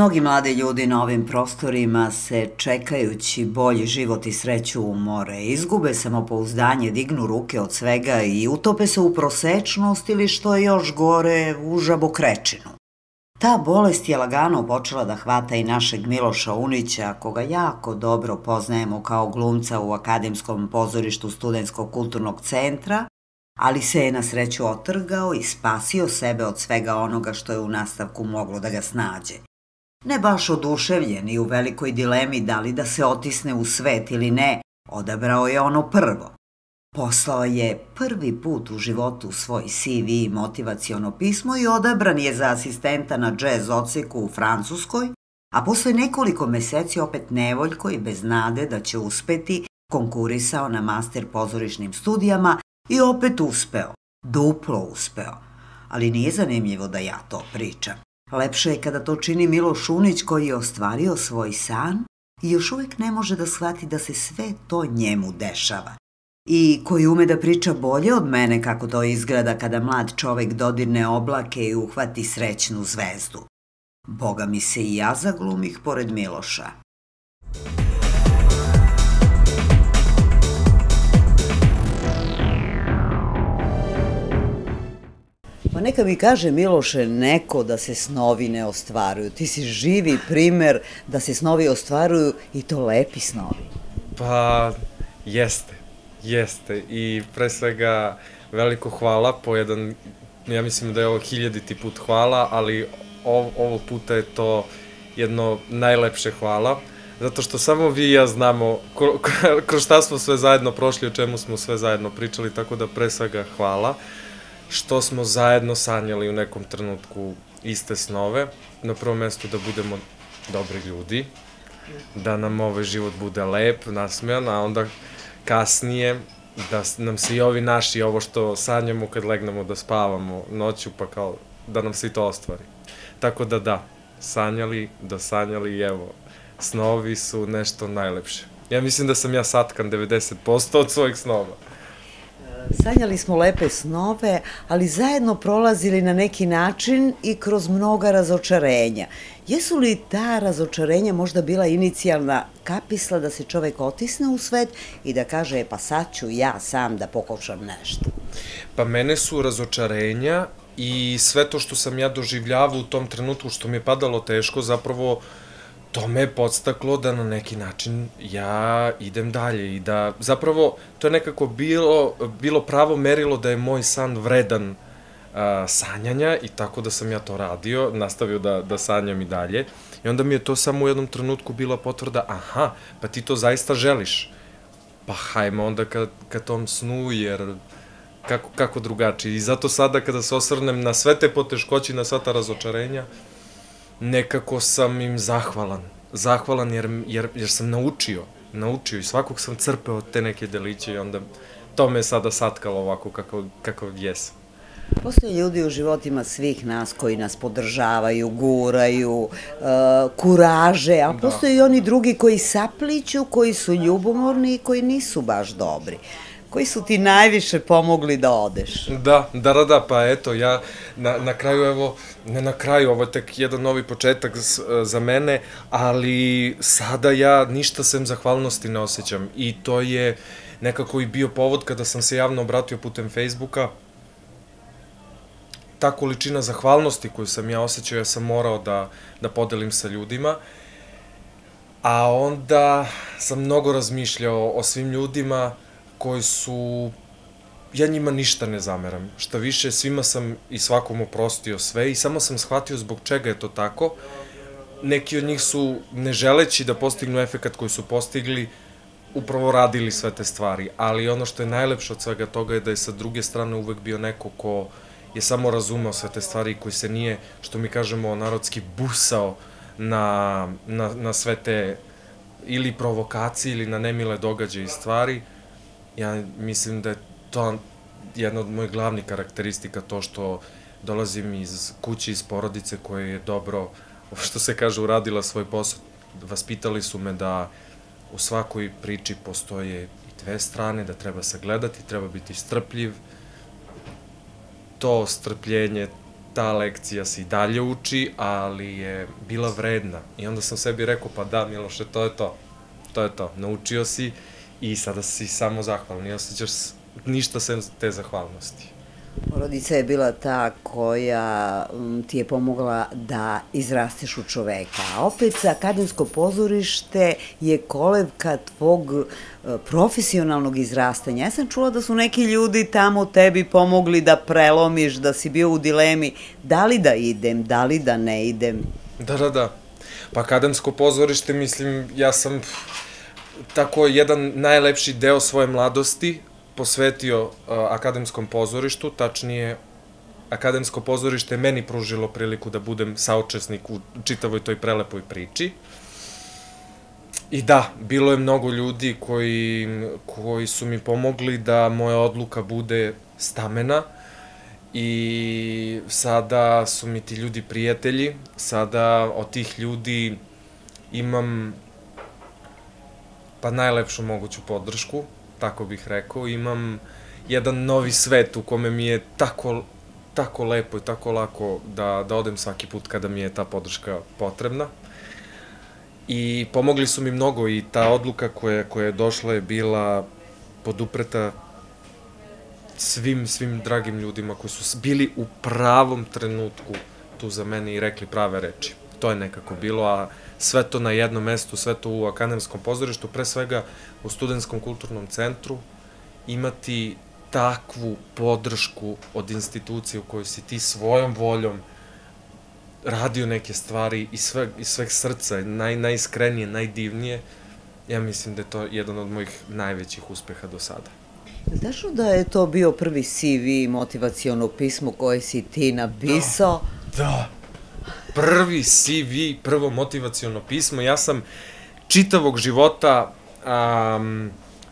Mnogi mladi ljudi na ovim prostorima se čekajući bolji život i sreću u more, izgube samopouzdanje, dignu ruke od svega i utope se u prosečnost ili što je još gore u žabokrečinu. Ta bolest je lagano počela da hvata i našeg Miloša Unića, koga jako dobro poznajemo kao glumca u Akademskom pozorištu Studenskog kulturnog centra, ali se je na sreću otrgao i spasio sebe od svega onoga što je u nastavku moglo da ga snađe. Ne baš oduševljen i u velikoj dilemi da li da se otisne u svet ili ne, odabrao je ono prvo. Poslao je prvi put u životu svoj CV i motivaciono pismo i odabran je za asistenta na džez odseku u Francuskoj, a posle nekoliko meseci opet nevoljko i bez nade da će uspeti, konkurisao na master pozorišnim studijama i opet uspeo, duplo uspeo. Ali nije zanimljivo da ja to pričam. Lepše je kada to čini Milo Šunić koji je ostvario svoj san i još uvek ne može da shvati da se sve to njemu dešava i koji ume da priča bolje od mene kako to izgleda kada mlad čovek dodirne oblake i uhvati srećnu zvezdu. Boga mi se i ja zaglumih pored Miloša. Pa neka mi kaže Miloše neko da se snovi ne ostvaruju. Ti si živi primer da se snovi ostvaruju i to lepi snovi. Pa, jeste. Jeste. I pre svega veliko hvala po jedan, ja mislim da je ovo hiljaditi put hvala, ali ov, ovo puta je to jedno najlepše hvala. Zato što samo vi i ja znamo kroz šta smo sve zajedno prošli, o čemu smo sve zajedno pričali, tako da pre svega hvala što smo zajedno sanjali u nekom trenutku iste snove. Na prvom mestu da budemo dobri ljudi, da nam ovaj život bude lep, nasmejan, a onda kasnije da nam se i ovi naši, ovo što sanjamo kad legnemo da spavamo noću, pa kao da nam se i to ostvari. Tako da da, sanjali, da sanjali i evo, snovi su nešto najlepše. Ja mislim da sam ja satkan 90% od svojih snova. Sanjali smo lepe snove, ali zajedno prolazili na neki način i kroz mnoga razočarenja. Jesu li ta razočarenja možda bila inicijalna kapisla da se čovek otisne u svet i da kaže, e, pa sad ću ja sam da pokošam nešto? Pa mene su razočarenja i sve to što sam ja doživljavao u tom trenutku što mi je padalo teško, zapravo uh, to me je podstaklo da na neki način ja idem dalje i da zapravo to je nekako bilo, bilo pravo merilo da je moj san vredan a, sanjanja i tako da sam ja to radio, nastavio da, da sanjam i dalje. I onda mi je to samo u jednom trenutku bila potvrda, aha, pa ti to zaista želiš, pa hajmo onda ka, ka tom snu jer kako, kako drugačije. I zato sada kada se osvrnem na sve te poteškoći, na sva ta razočarenja, nekako sam im zahvalan. Zahvalan jer, jer, jer sam naučio, naučio i svakog sam crpeo te neke deliće i onda to me sada satkalo ovako kako, kako jesam. Postoje ljudi u životima svih nas koji nas podržavaju, guraju, uh, kuraže, a da. postoje i oni drugi koji sapliću, koji su ljubomorni i koji nisu baš dobri. Koji su ti najviše pomogli da odeš? Da, da, da, da, pa eto, ja na, na kraju, evo, ne na kraju, ovo je tek jedan novi početak za mene, ali sada ja ništa sem zahvalnosti ne osjećam. I to je nekako i bio povod kada sam se javno obratio putem Facebooka, ta količina zahvalnosti koju sam ja osjećao, ja sam morao da, da podelim sa ljudima, a onda sam mnogo razmišljao o svim ljudima, koji su ja njima ništa ne zameram. Šta više, svima sam i svakom oprostio sve i samo sam shvatio zbog čega je to tako. Neki od njih su, ne želeći da postignu efekat koji su postigli, upravo radili sve te stvari. Ali ono što je najlepše od svega toga je da je sa druge strane uvek bio neko ko je samo razumeo sve te stvari koji se nije, što mi kažemo, narodski busao na, na, na sve te ili provokacije ili na nemile događaje i stvari ja mislim da je to jedna od mojih glavnih karakteristika, to što dolazim iz kuće, iz porodice koja je dobro, što se kaže, uradila svoj posao. Vaspitali su me da u svakoj priči postoje i dve strane, da treba sagledati, treba biti strpljiv. To strpljenje ta lekcija se i dalje uči, ali je bila vredna. I onda sam sebi rekao, pa da, Miloše, to je to. To je to. Naučio si i sada si samo zahvalan. I osjećaš ništa sem te zahvalnosti. Porodica je bila ta koja ti je pomogla da izrasteš u čoveka. A opet Akademsko pozorište je kolevka tvog e, profesionalnog izrastanja. Ja sam čula da su neki ljudi tamo tebi pomogli da prelomiš, da si bio u dilemi da li da idem, da li da ne idem. Da, da, da. Pa Akademsko pozorište, mislim, ja sam tako jedan najlepši deo svoje mladosti posvetio uh, Akademskom pozorištu, tačnije Akademsko pozorište meni pružilo priliku da budem saučesnik u čitavoj toj prelepoj priči. I da, bilo je mnogo ljudi koji, koji su mi pomogli da moja odluka bude stamena i sada su mi ti ljudi prijatelji, sada od tih ljudi imam pa najlepšu moguću podršku, tako bih rekao. Imam jedan novi svet u kome mi je tako, tako lepo i tako lako da, da odem svaki put kada mi je ta podrška potrebna. I pomogli su mi mnogo i ta odluka koja, koja je došla je bila podupreta svim, svim dragim ljudima koji su bili u pravom trenutku tu za mene i rekli prave reči. To je nekako bilo, a sve to na jednom mestu, sve to u akademskom pozorištu, pre svega u Studenskom kulturnom centru, imati takvu podršku od institucije u kojoj si ti svojom voljom radio neke stvari i sve, iz sveg srca, naj, najiskrenije, najdivnije, ja mislim da je to jedan od mojih najvećih uspeha do sada. Znaš da je to bio prvi CV, motivacijono pismo koje si ti napisao? Da, da prvi CV, prvo motivacijono pismo. Ja sam čitavog života um,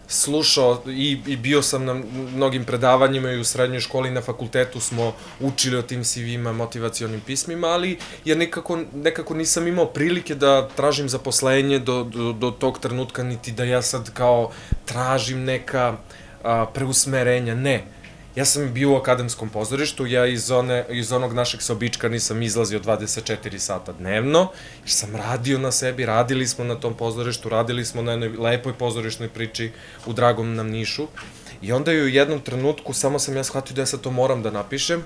slušao i, i bio sam na mnogim predavanjima i u srednjoj školi. I na fakultetu smo učili o tim CV-ima, motivacionim pismima, ali ja nekako, nekako nisam imao prilike da tražim zaposlenje do, do, do tog trenutka, niti da ja sad kao tražim neka a, preusmerenja, ne Ja sam bio u akademskom pozorištu, ja iz, one, iz onog našeg sobička nisam izlazio 24 sata dnevno, jer sam radio na sebi, radili smo na tom pozorištu, radili smo na jednoj lepoj pozorišnoj priči u dragom nam Nišu. I onda je u jednom trenutku, samo sam ja shvatio da ja sad to moram da napišem,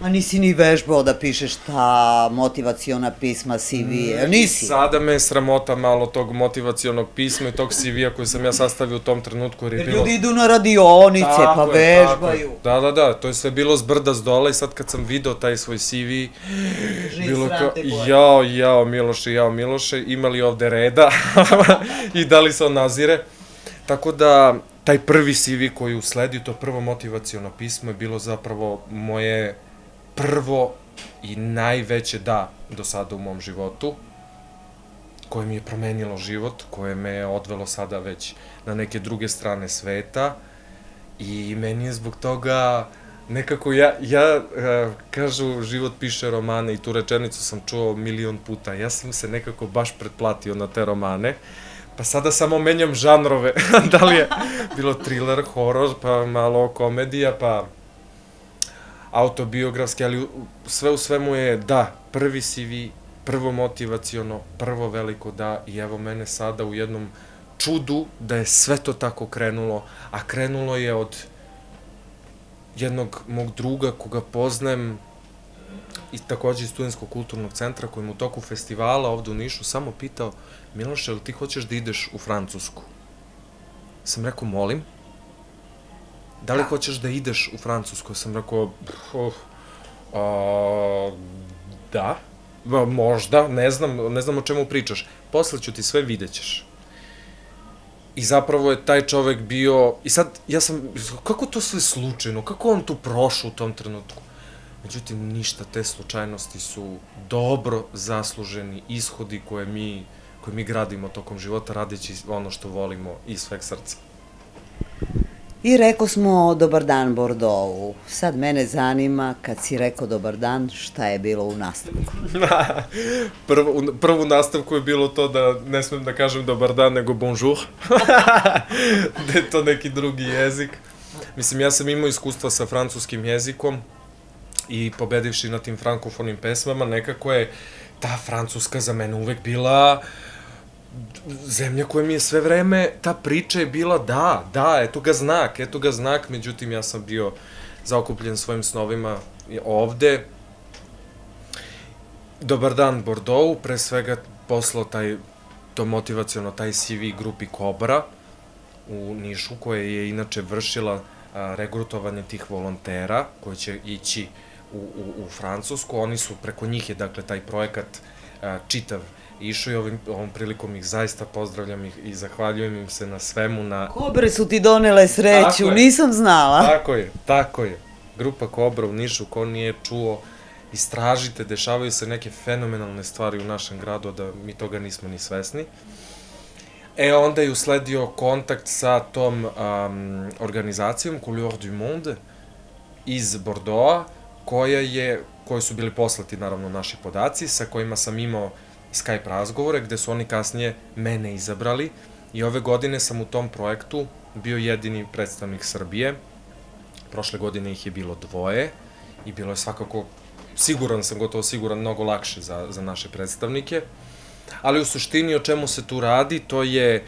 A nisi ni vežbao da pišeš ta motivaciona pisma CV, mm, nisi? Sada me sramota malo tog motivacionog pisma i tog CV-a koji sam ja sastavio u tom trenutku. Jer, je bilo... Ljudi idu na radionice, tako pa je, vežbaju. Da, da, da, to je sve bilo s brda s dola i sad kad sam video taj svoj CV, bilo kao, jao, jao Miloše, jao Miloše, imali ovde reda i da li se on nazire. Tako da, taj prvi CV koji usledio, to prvo motivaciono pismo je bilo zapravo moje prvo i najveće da do sada u mom životu, koje mi je promenilo život, koje me je odvelo sada već na neke druge strane sveta. I meni je zbog toga nekako ja, ja uh, kažu život piše romane i tu rečenicu sam čuo milion puta, ja sam se nekako baš pretplatio na te romane, pa sada samo menjam žanrove, da li je bilo thriller, horor, pa malo komedija, pa autobiografski, ali sve u svemu je da, prvi CV, prvo motivaciono, prvo veliko da i evo mene sada u jednom čudu da je sve to tako krenulo, a krenulo je od jednog mog druga koga poznajem i takođe iz Studenskog kulturnog centra koji mu u toku festivala ovde u Nišu samo pitao Miloše, ili ti hoćeš da ideš u Francusku? Sam rekao, molim, da li da. hoćeš da ideš u Francusku? Sam rekao, oh, a, da, možda, ne znam, ne znam o čemu pričaš. Posle ću ti sve, vidjet ćeš. I zapravo je taj čovek bio, i sad, ja sam, kako to sve slučajno, kako on tu prošao u tom trenutku? Međutim, ništa, te slučajnosti su dobro zasluženi ishodi koje mi, koje mi gradimo tokom života, radeći ono što volimo iz sveg srca. I rekao smo dobar dan Bordovu. Sad mene zanima, kad si rekao dobar dan, šta je bilo u nastavku? prvo, prvo u nastavku je bilo to da ne smem da kažem dobar dan, nego bonjour. da je to neki drugi jezik. Mislim, ja sam imao iskustva sa francuskim jezikom i pobedivši na tim frankofonim pesmama, nekako je ta Francuska za mene uvek bila zemlja koja mi je sve vreme, ta priča je bila da, da, eto ga znak, eto ga znak, međutim ja sam bio zaokupljen svojim snovima ovde. Dobar dan Bordeaux, pre svega poslao taj, to motivacijono, taj CV grupi Kobra u Nišu, koja je inače vršila a, regrutovanje tih volontera koji će ići u, u, u Francusku. Oni su, preko njih je, dakle, taj projekat a, čitav išao i ovim, ovom prilikom ih zaista pozdravljam ih i zahvaljujem im se na svemu. Na... Kobre su ti donele sreću, nisam znala. Tako je, tako je. Grupa Kobra u Nišu, ko nije čuo, istražite, dešavaju se neke fenomenalne stvari u našem gradu, da mi toga nismo ni svesni. E, onda je usledio kontakt sa tom um, organizacijom Couleur du Monde iz Bordeaux, koja je, koje su bili poslati naravno naši podaci, sa kojima sam imao Skype razgovore, gde su oni kasnije mene izabrali i ove godine sam u tom projektu bio jedini predstavnik Srbije. Prošle godine ih je bilo dvoje i bilo je svakako, siguran sam, gotovo siguran, mnogo lakše za, za naše predstavnike. Ali u suštini o čemu se tu radi, to je e,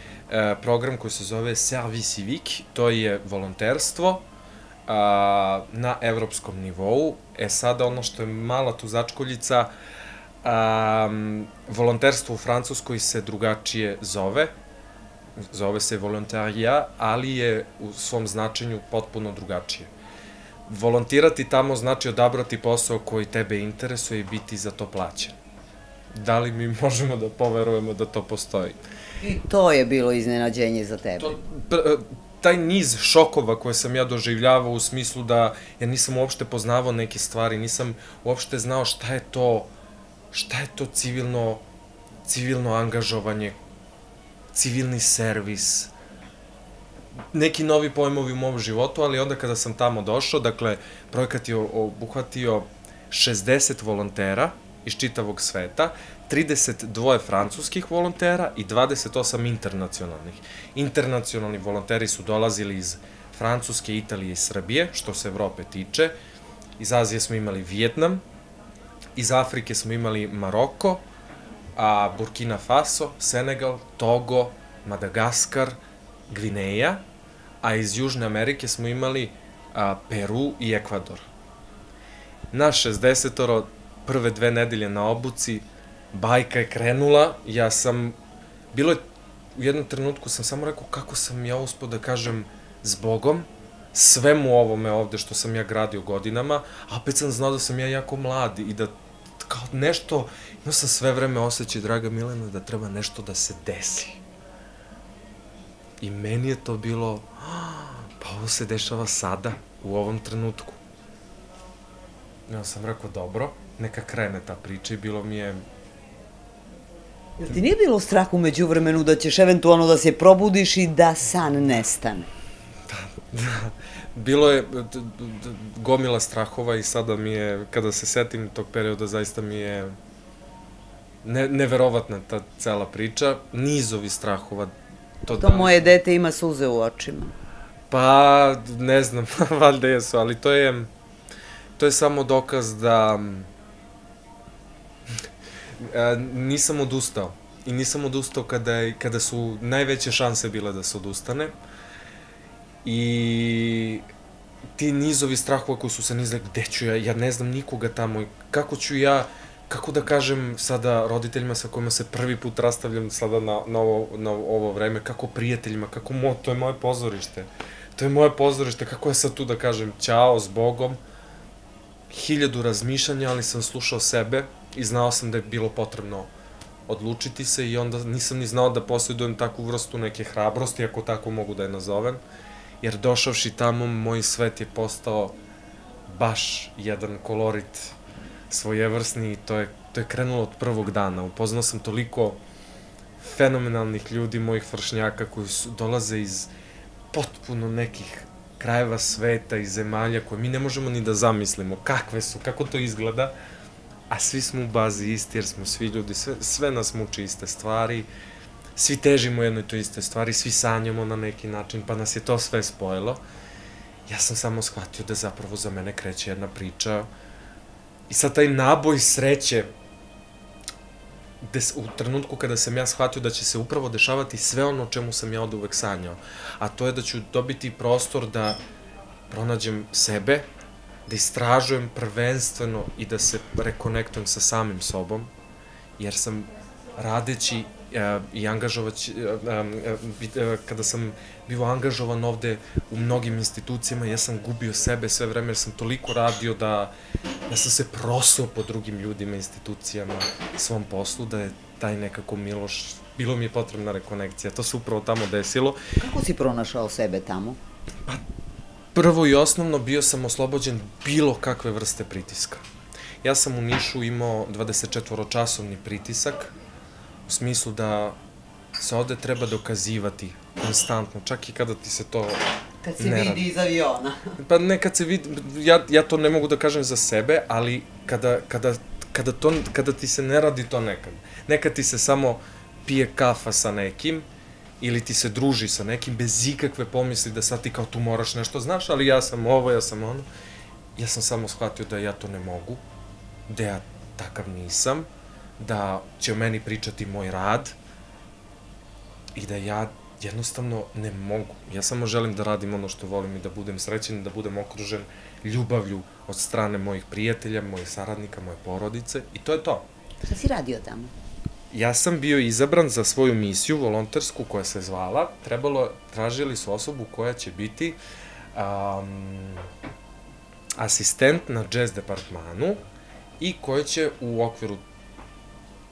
program koji se zove Service Civic, to je volonterstvo a, na evropskom nivou. E sada ono što je mala tu začkoljica, um, volonterstvo u Francuskoj se drugačije zove, zove se volontarija, ali je u svom značenju potpuno drugačije. Volontirati tamo znači odabrati posao koji tebe interesuje i biti za to plaćen. Da li mi možemo da poverujemo da to postoji? I to je bilo iznenađenje za tebe. To, taj niz šokova koje sam ja doživljavao u smislu da ja nisam uopšte poznavao neke stvari, nisam uopšte znao šta je to uh, šta je to civilno, civilno angažovanje, civilni servis, neki novi pojmovi u mom životu, ali onda kada sam tamo došao, dakle, projekat je obuhvatio 60 volontera iz čitavog sveta, 32 francuskih volontera i 28 internacionalnih. Internacionalni volonteri su dolazili iz Francuske, Italije i Srbije, što se Evrope tiče. Iz Azije smo imali Vjetnam, Iz Afrike smo imali Maroko, a Burkina Faso, Senegal, Togo, Madagaskar, Gvineja, a iz Južne Amerike smo imali a, Peru i Ekvador. Na 60 prve dve nedelje na obuci, bajka je krenula, ja sam, bilo je, u jednom trenutku sam samo rekao kako sam ja uspio da kažem zbogom, svemu ovome ovde što sam ja gradio godinama, a opet sam znao da sam ja jako mlad i da kao nešto, imao sam sve vreme osjećaj, draga Milena, da treba nešto da se desi. I meni je to bilo, pa ovo se dešava sada, u ovom trenutku. Ja sam rekao, dobro, neka krene ta priča i bilo mi je... Jel ti nije bilo strah umeđu vremenu da ćeš eventualno da se probudiš i da san nestane? Da, da bilo je gomila strahova i sada mi je, kada se setim tog perioda, zaista mi je ne, neverovatna ta cela priča, nizovi strahova. To, to da... moje dete ima suze u očima. Pa, ne znam, valjda jesu, ali to je, to je samo dokaz da nisam odustao. I nisam odustao kada, kada su najveće šanse bile da se odustane. Uh, i ti nizovi strahova koji su se nizali, gde ću ja, ja ne znam nikoga tamo, kako ću ja, kako da kažem sada roditeljima sa kojima se prvi put rastavljam sada na, na, ovo, na ovo vreme, kako prijateljima, kako mo, to je moje pozorište, to je moje pozorište, kako ja sad tu da kažem, ćao, s Bogom, hiljadu razmišljanja, ali sam slušao sebe i znao sam da je bilo potrebno odlučiti se i onda nisam ni znao da posjedujem takvu vrstu neke hrabrosti, ako tako mogu da je nazovem jer došavši tamo moj svet je postao baš jedan kolorit svojevrsni i to je, to je krenulo od prvog dana. Upoznao sam toliko fenomenalnih ljudi, mojih vršnjaka koji su, dolaze iz potpuno nekih krajeva sveta i zemalja koje mi ne možemo ni da zamislimo kakve su, kako to izgleda, a svi smo u bazi isti jer smo svi ljudi, sve, sve nas muči iste stvari, svi težimo jednoj to iste stvari, svi sanjamo na neki način, pa nas je to sve spojilo. Ja sam samo shvatio da zapravo za mene kreće jedna priča I sad taj naboj sreće, des, u trenutku kada sam ja shvatio da će se upravo dešavati sve ono čemu sam ja od uvek sanjao, a to je da ću dobiti prostor da pronađem sebe, da istražujem prvenstveno i da se rekonektujem sa samim sobom, jer sam radeći i angažovać, uh, uh, kada sam bio angažovan ovde u mnogim institucijama, ja sam gubio sebe sve vreme, jer sam toliko radio da ja sam se prosao po drugim ljudima, institucijama, svom poslu, da je taj nekako Miloš, bilo mi je potrebna rekonekcija. To se upravo tamo desilo. Kako si pronašao sebe tamo? Pa, prvo i osnovno bio sam oslobođen bilo kakve vrste pritiska. Ja sam u Nišu imao 24-časovni pritisak, u smislu da se ovde treba dokazivati konstantno, čak i kada ti se to Kad se vidi radi. iz aviona. pa ne kad se vidi, ja, ja to ne mogu da kažem za sebe, ali kada, kada, kada, to, kada ti se ne radi to nekad. Nekad ti se samo pije kafa sa nekim, ili ti se druži sa nekim bez ikakve pomisli da sad ti kao tu moraš nešto znaš, ali ja sam ovo, ja sam ono. Ja sam samo shvatio da ja to ne mogu, da ja takav nisam, da će o meni pričati moj rad i da ja jednostavno ne mogu. Ja samo želim da radim ono što volim i da budem srećen, da budem okružen ljubavlju od strane mojih prijatelja, mojih saradnika, moje porodice i to je to. Šta si radio tamo? Ja sam bio izabran za svoju misiju volontersku koja se zvala, trebalo, tražili su osobu koja će biti um, asistent na jazz departmanu i koja će u okviru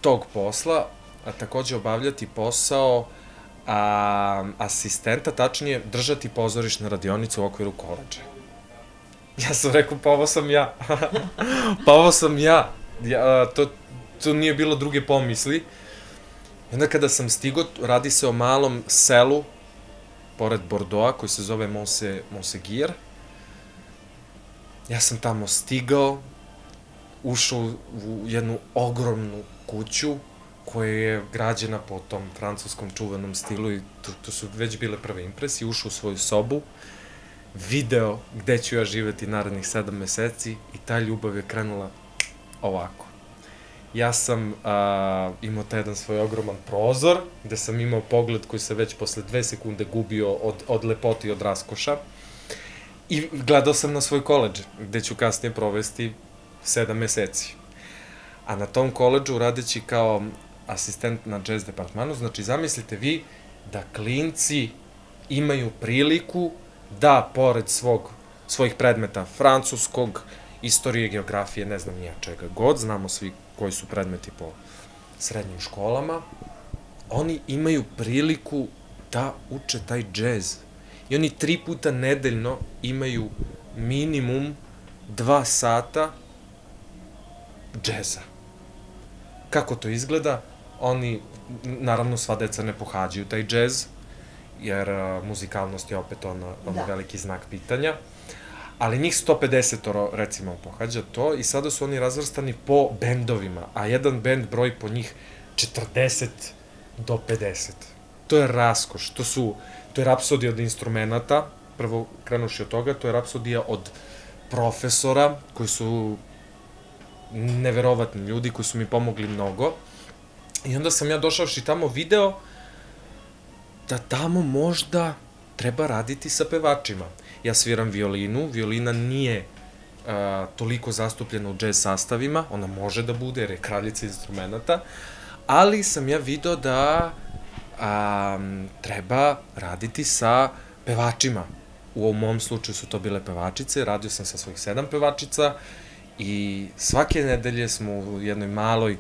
tog posla a, takođe obavljati posao a, asistenta, tačnije držati pozorišne radionice u okviru koleđa. Ja sam rekao, pa ovo sam ja. pa ovo sam ja. ja to, to nije bilo druge pomisli. I onda kada sam stigo, radi se o malom selu pored Bordoa koji se zove Monse, Monsegir. Ja sam tamo stigao, ušao u jednu ogromnu kuću koja je građena po tom francuskom čuvenom stilu i to, to su već bile prve impresije, ušao u svoju sobu, video gde ću ja živeti narednih sedam meseci i ta ljubav je krenula ovako. Ja sam a, imao taj jedan svoj ogroman prozor, gde sam imao pogled koji se već posle dve sekunde gubio od, od lepoti i od raskoša. I gledao sam na svoj koleđ, gde ću kasnije provesti sedam meseci. A na tom koleđu, radeći kao asistent na jazz departmanu, znači zamislite vi da klinci imaju priliku da, pored svog, svojih predmeta francuskog, istorije, geografije, ne znam nija čega god, znamo svi koji su predmeti po srednjim školama, oni imaju priliku da uče taj džez. I oni tri puta nedeljno imaju minimum dva sata džeza. Kako to izgleda? Oni, naravno, sva deca ne pohađaju taj džez, jer a, muzikalnost je opet ono, ono da. veliki znak pitanja. Ali njih 150 recimo pohađa to i sada su oni razvrstani po bendovima, a jedan bend broj po njih 40 do 50. To je raskoš, to su, to je rapsodija od instrumenta, prvo krenuši od toga, to je rapsodija od profesora koji su neverovatni ljudi koji su mi pomogli mnogo. I onda sam ja došavši tamo video da tamo možda treba raditi sa pevačima. Ja sviram violinu, violina nije a, toliko zastupljena u jazz sastavima, ona može da bude jer je kraljica instrumenta, ali sam ja video da a, treba raditi sa pevačima. U mom slučaju su to bile pevačice, radio sam sa svojih sedam pevačica i svake nedelje smo u jednoj maloj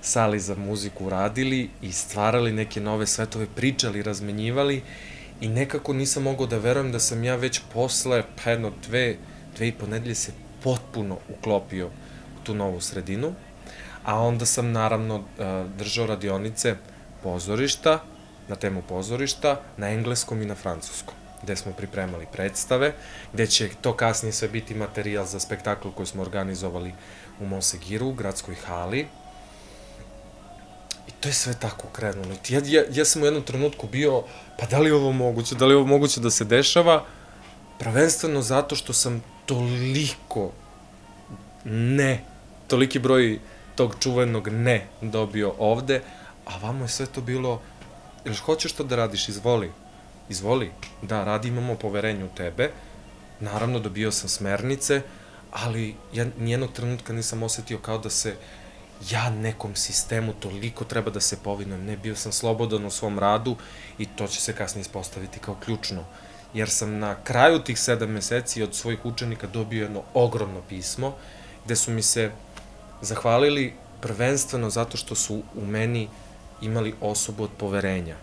sali za muziku radili i stvarali neke nove svetove, pričali, razmenjivali i nekako nisam mogao da verujem da sam ja već posle, pa jedno dve, dve i po nedelje se potpuno uklopio u tu novu sredinu, a onda sam naravno držao radionice pozorišta, na temu pozorišta, na engleskom i na francuskom gde smo pripremali predstave, gde će to kasnije sve biti materijal za spektakl koji smo organizovali u Monsegiru, u gradskoj hali. I to je sve tako krenulo. Ja, ja, ja sam u jednom trenutku bio, pa da li je ovo moguće, da li je ovo moguće da se dešava? Prvenstveno zato što sam toliko ne toliki broj tog čuvenog ne dobio ovde, a vamo je sve to bilo, jel hoćeš to da radiš, izvoli, izvoli, da, radi, imamo poverenje u tebe, naravno dobio sam smernice, ali ja nijednog trenutka nisam osetio kao da se ja nekom sistemu toliko treba da se povinujem. Ne, bio sam slobodan u svom radu i to će se kasnije ispostaviti kao ključno. Jer sam na kraju tih sedam meseci od svojih učenika dobio jedno ogromno pismo gde su mi se zahvalili prvenstveno zato što su u meni imali osobu od poverenja.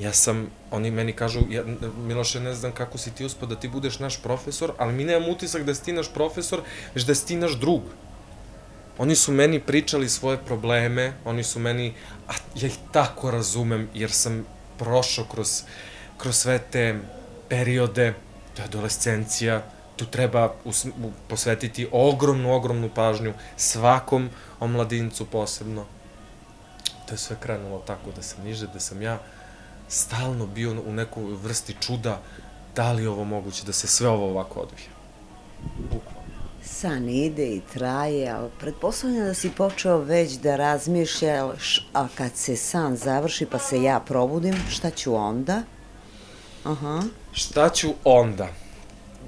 Ja sam, oni meni kažu, ja, Miloše, ne znam kako si ti uspio da ti budeš naš profesor, ali mi nemam utisak da si ti naš profesor, već da si ti naš drug. Oni su meni pričali svoje probleme, oni su meni, a ja ih tako razumem, jer sam prošao kroz, kroz sve te periode, to je adolescencija, tu treba us, posvetiti ogromnu, ogromnu pažnju svakom omladincu posebno. To je sve krenulo tako da sam niže, da sam ja stalno bio u nekoj vrsti čuda da li je ovo moguće, da se sve ovo ovako odvije. Bukvalno. San ide i traje, ali pretpostavljam da si počeo već da razmišljaš, a kad se san završi pa se ja probudim, šta ću onda? Aha. Šta ću onda?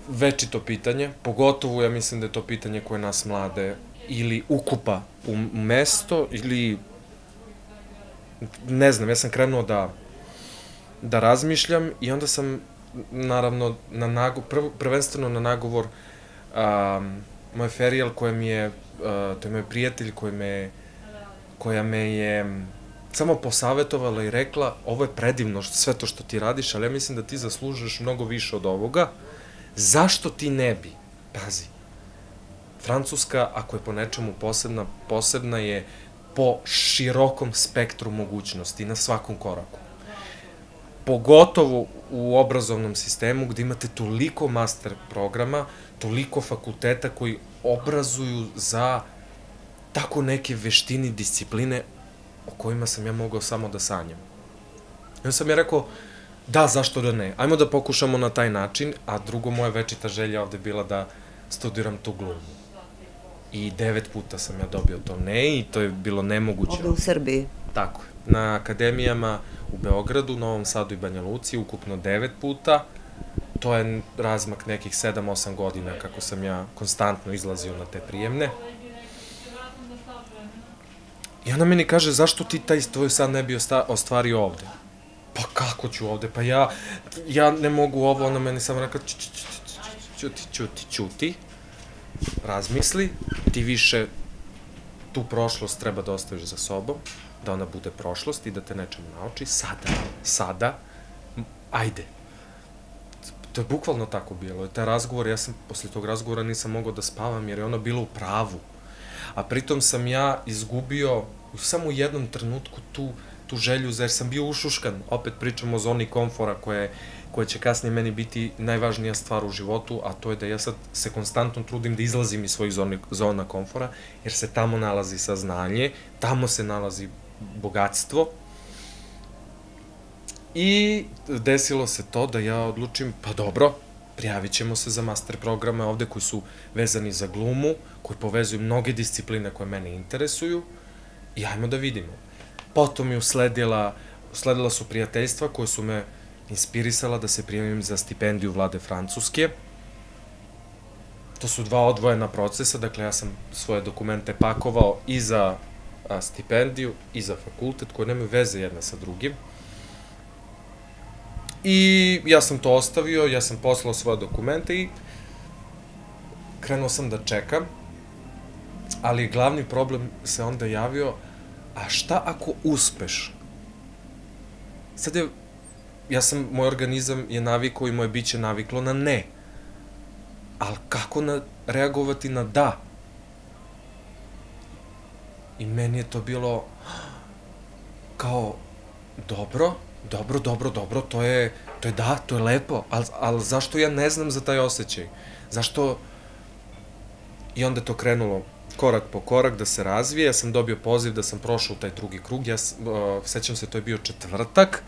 Večito pitanje, pogotovo ja mislim da je to pitanje koje nas mlade ili ukupa u mesto ili ne znam, ja sam krenuo da da razmišljam i onda sam naravno na nago, prv, prvenstveno na nagovor um, moj ferijal koja mi je, uh, to je moj prijatelj koji me, koja me je samo posavetovala i rekla ovo je predivno što, sve to što ti radiš, ali ja mislim da ti zaslužuješ mnogo više od ovoga. Zašto ti ne bi? Pazi, Francuska, ako je po nečemu posebna, posebna je po širokom spektru mogućnosti na svakom koraku. Pogotovo u obrazovnom sistemu gde imate toliko master programa, toliko fakulteta koji obrazuju za tako neke veštini, discipline o kojima sam ja mogao samo da sanjam. I onda sam ja rekao, da, zašto da ne? Ajmo da pokušamo na taj način, a drugo moja večita želja ovde bila da studiram tu glumu. I devet puta sam ja dobio to ne i to je bilo nemoguće. Ovde u Srbiji? Tako je. Na akademijama u Beogradu, Novom Sadu i Banja Luci, ukupno devet puta. To je razmak nekih 7-8 godina kako sam ja konstantno izlazio na te prijemne. I ona meni kaže, zašto ti taj tvoj san ne bi ostvario ovde? Pa kako ću ovde? Pa ja, ja ne mogu ovo, ona meni samo rekla, ćuti, ćuti, ćuti, razmisli, ti više tu prošlost treba da ostaviš za sobom, da ona bude prošlost i da te nečemu nauči, sada, sada, ajde. To je bukvalno tako bilo. Taj razgovor, ja sam posle tog razgovora nisam mogao da spavam jer je ona bila u pravu a pritom sam ja izgubio u samo jednom trenutku tu, tu želju, jer sam bio ušuškan, opet pričamo o zoni komfora koje, koje će kasnije meni biti najvažnija stvar u životu, a to je da ja sad se konstantno trudim da izlazim iz svojih zoni, zona komfora, jer se tamo nalazi saznanje, tamo se nalazi bogatstvo, I desilo se to da ja odlučim, pa dobro, prijavit ćemo se za master programe ovde koji su vezani za glumu, koji povezuju mnoge discipline koje mene interesuju i ajmo da vidimo. Potom je usledila, usledila su prijateljstva koje su me inspirisala da se prijavim za stipendiju vlade Francuske. To su dva odvojena procesa, dakle ja sam svoje dokumente pakovao i za stipendiju i za fakultet koje nemaju veze jedna sa drugim. I ja sam to ostavio, ja sam poslao svoje dokumente i krenuo sam da čekam, ali glavni problem se onda javio, a šta ako uspeš? Sad je, ja sam, moj organizam je navikao i moje biće naviklo na ne. Ali kako na, reagovati na da? I meni je to bilo kao, dobro, dobro, dobro, dobro, to je, to je da, to je lepo, ali, ali zašto ja ne znam za taj osjećaj? Zašto... I onda je to krenulo korak po korak da se razvije, ja sam dobio poziv da sam prošao taj drugi krug, ja uh, sećam se, to je bio četvrtak,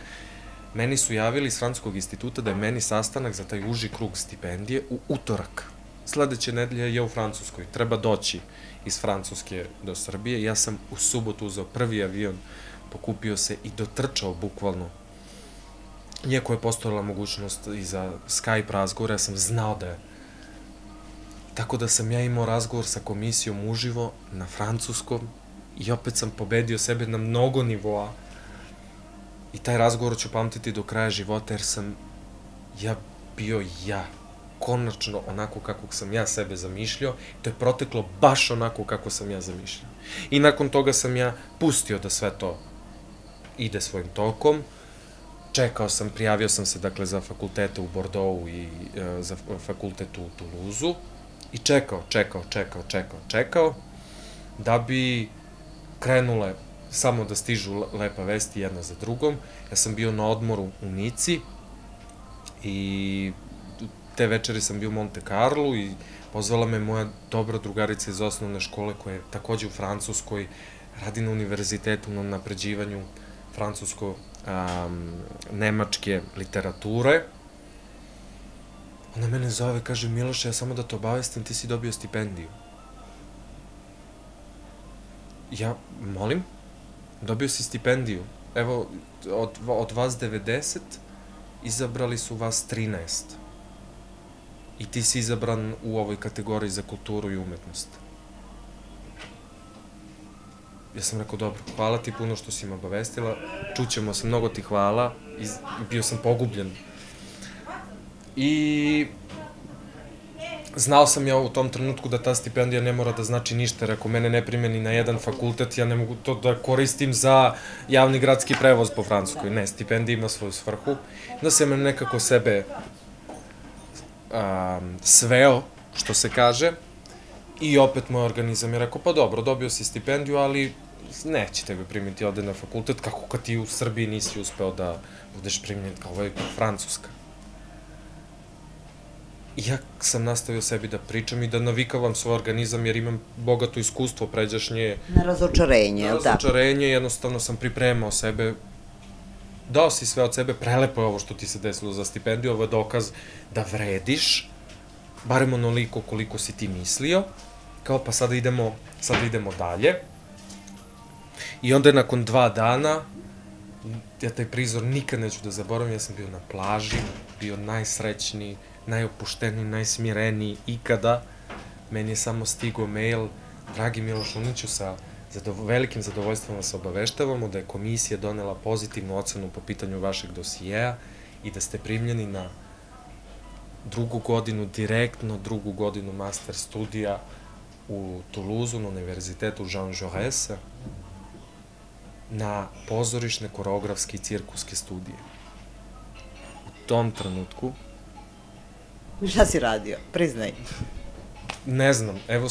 meni su javili iz Francuskog instituta da je meni sastanak za taj uži krug stipendije u utorak. sledeće nedelje je u Francuskoj, treba doći iz Francuske do Srbije. Ja sam u subotu uzao prvi avion, pokupio se i dotrčao bukvalno. Iako je postojala mogućnost i za Skype razgovor, ja sam znao da je Tako da sam ja imao razgovor sa komisijom uživo na francuskom i opet sam pobedio sebe na mnogo nivoa. I taj razgovor ću pamtiti do kraja života jer sam ja bio ja. Konačno onako kakvog sam ja sebe zamišljao. To je proteklo baš onako kako sam ja zamišljao. I nakon toga sam ja pustio da sve to ide svojim tokom. Čekao sam, prijavio sam se dakle za fakultete u Bordeauxu i e, za fakultet u Toulouseu i čekao, čekao, čekao, čekao, čekao, da bi krenule samo da stižu lepa vesti jedna za drugom. Ja sam bio na odmoru u Nici i te večeri sam bio u Monte Carlo i pozvala me moja dobra drugarica iz osnovne škole koja je takođe u Francuskoj, radi na univerzitetu na napređivanju francusko-nemačke literature Ona mene zove, kaže, Miloše, ja samo da te obavestim, ti si dobio stipendiju. Ja, molim? Dobio si stipendiju. Evo, od, od vas 90, izabrali su vas 13. I ti si izabran u ovoj kategoriji za kulturu i umetnost. Ja sam rekao, dobro, hvala ti puno što si me obavestila, čućemo se, mnogo ti hvala, i bio sam pogubljen I znao sam ja u tom trenutku da ta stipendija ne mora da znači ništa, jer ako mene ne primeni na jedan fakultet, ja ne mogu to da koristim za javni gradski prevoz po Francuskoj. Ne, stipendija ima svoju svrhu. Da sam nekako sebe um, sveo, što se kaže, i opet moj organizam je rekao, pa dobro, dobio si stipendiju, ali neće tebe primiti ovde na fakultet, kako kad ti u Srbiji nisi uspeo da budeš primljen kao ovaj Francuska ja sam nastavio sebi da pričam i da navikavam svoj organizam jer imam bogato iskustvo pređašnje. Na razočarenje, je li tako? Na razočarenje, jednostavno sam pripremao sebe, dao si sve od sebe, prelepo je ovo što ti se desilo za stipendiju, ovo je dokaz da vrediš, barem onoliko koliko si ti mislio, kao pa sada idemo, sada idemo dalje. I onda je nakon dva dana, ja taj prizor nikad neću da zaboravim, ja sam bio na plaži, bio najsrećniji, najopušteniji, najsmireniji ikada. Meni je samo stigo mail, dragi Miloš Uniću, sa velikim zadovoljstvom vas obaveštavamo da je komisija donela pozitivnu ocenu po pitanju vašeg dosijeja i da ste primljeni na drugu godinu, direktno drugu godinu master studija u Toulouse, na univerzitetu Jean Jaurès, na pozorišne, koreografske i cirkuske studije. U tom trenutku Šta si radio? Priznaj. Ne znam, evo,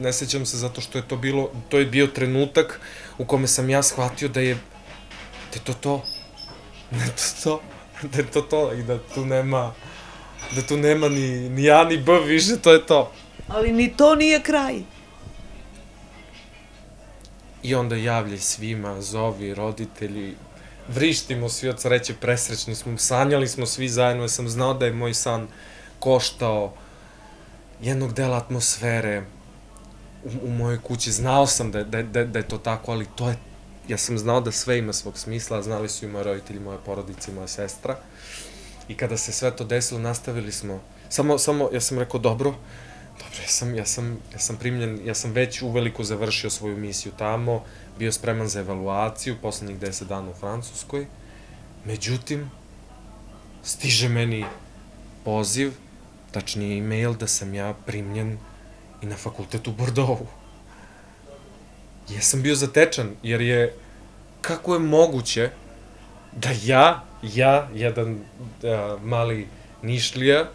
ne sećam se zato što je to bilo, to je bio trenutak u kome sam ja shvatio da je, da je to to, da je to to, da je to to i da tu nema, da tu nema ni, ni A ni B više, to je to. Ali ni to nije kraj. I onda javljaj svima, zovi, roditelji, vrištimo svi od sreće, presrećni smo, sanjali smo svi zajedno, ja sam znao da je moj san koštao jednog dela atmosfere u, u mojoj kući. Znao sam da, da, da, da je to tako, ali to je, ja sam znao da sve ima svog smisla, znali su i moji roditelji, moje porodice i moja sestra. I kada se sve to desilo, nastavili smo. Samo, samo, ja sam rekao, dobro, dobro, ja sam, ja sam, ja sam primljen, ja sam već uveliko završio svoju misiju tamo, bio spreman za evaluaciju, poslednjih 10 dana u Francuskoj. Međutim, stiže meni poziv tačnije e-mail da sam ja primljen i na fakultet u Bordovu. Ja sam bio zatečan, jer je, kako je moguće da ja, ja, jedan a, mali nišlija,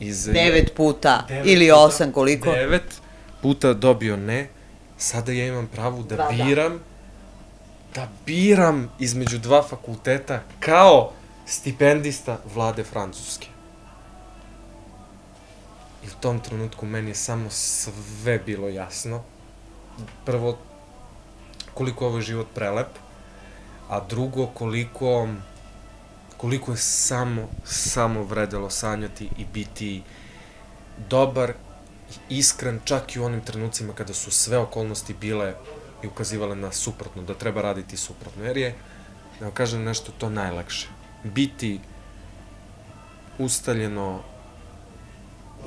iz... Devet puta, devet ili puta, osam, koliko? Devet puta dobio ne, sada ja imam pravo da, da biram, da. da biram između dva fakulteta kao stipendista vlade Francuske. U tom trenutku meni je samo sve bilo jasno. Prvo, koliko je ovaj život prelep, a drugo, koliko, koliko je samo, samo vredelo sanjati i biti dobar iskren čak i u onim trenucima kada su sve okolnosti bile i ukazivale na suprotno, da treba raditi suprotno. Jer je, da vam kažem nešto, to najlakše. Biti ustaljeno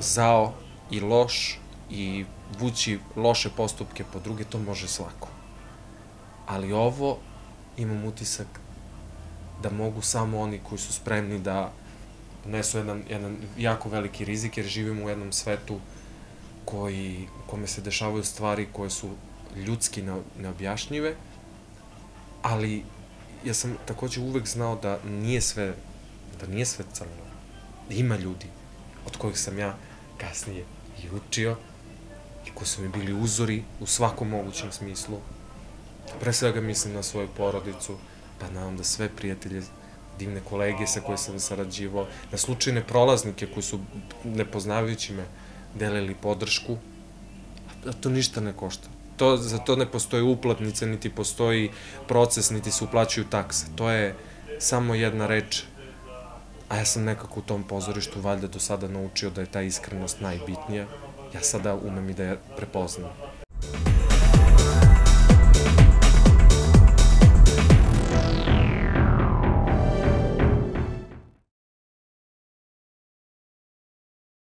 zao i loš i vući loše postupke po druge, to može svako. Ali ovo, imam utisak da mogu samo oni koji su spremni da nesu jedan, jedan jako veliki rizik, jer živimo u jednom svetu koji, u kome se dešavaju stvari koje su ljudski neobjašnjive, ali ja sam takođe uvek znao da nije sve, da nije sve crno. Da ima ljudi od kojih sam ja kasnije i učio i koji su mi bili uzori u svakom mogućem smislu. Pre svega mislim na svoju porodicu, pa na onda sve prijatelje, divne kolege sa koje sam sarađivao, na slučajne prolaznike koji su, nepoznavajući me, delili podršku, a to ništa ne košta. To, za to ne postoji uplatnica, niti postoji proces, niti se uplaćuju takse. To je samo jedna reč, a ja sam nekako u tom pozorištu valjda do sada naučio da je ta iskrenost najbitnija. Ja sada umem i da je prepoznam.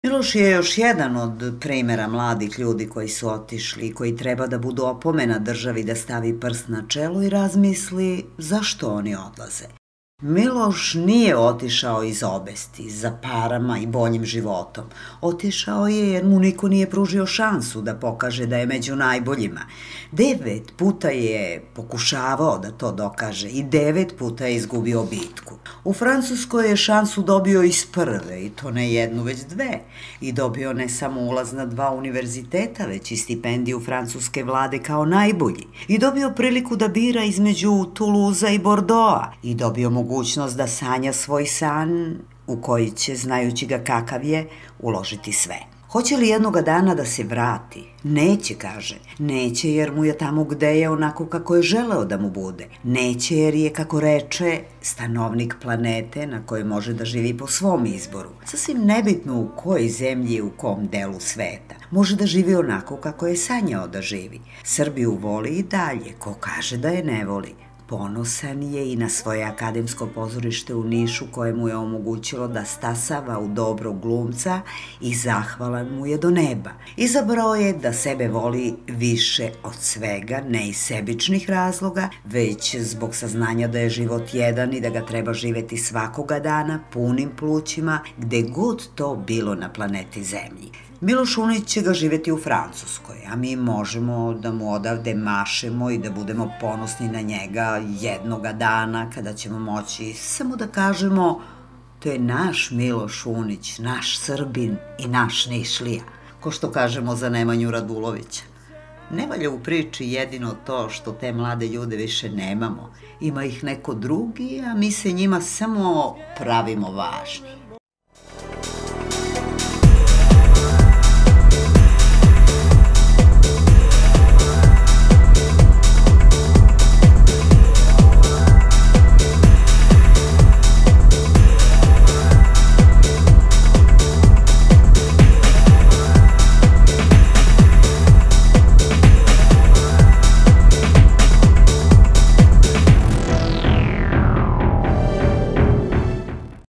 Miloš je još jedan od primera mladih ljudi koji su otišli koji treba da budu opomena državi da stavi prst na čelo i razmisli zašto oni odlaze. Miloš nije otišao iz obesti, za parama i boljim životom. Otišao je jer mu niko nije pružio šansu da pokaže da je među najboljima. Devet puta je pokušavao da to dokaže i devet puta je izgubio bitku. U Francuskoj je šansu dobio iz prve i to ne jednu već dve. I dobio ne samo ulaz na dva univerziteta, već i stipendiju francuske vlade kao najbolji. I dobio priliku da bira između Tuluza i Bordoa. I dobio mogućnost da sanja svoj san u koji će, znajući ga kakav je, uložiti sve. Hoće li jednoga dana da se vrati? Neće, kaže. Neće jer mu je tamo gde je onako kako je želeo da mu bude. Neće jer je, kako reče, stanovnik planete na kojoj može da živi po svom izboru. Sasvim nebitno u kojoj zemlji i u kom delu sveta. Može da živi onako kako je sanjao da živi. Srbiju voli i dalje, ko kaže da je ne voli. Ponosan je i na svoje akademsko pozorište u Nišu koje mu je omogućilo da stasava u dobro glumca i zahvalan mu je do neba. Izabrao je da sebe voli više od svega, ne iz sebičnih razloga, već zbog saznanja da je život jedan i da ga treba živeti svakoga dana punim plućima, gde god to bilo na planeti Zemlji. Miloš Unić će ga živeti u Francuskoj, a mi možemo da mu odavde mašemo i da budemo ponosni na njega jednoga dana kada ćemo moći samo da kažemo to je naš Miloš Unić, naš Srbin i naš Nišlija, ko što kažemo za Nemanju Radulovića. Ne valja u priči jedino to što te mlade ljude više nemamo. Ima ih neko drugi, a mi se njima samo pravimo važni.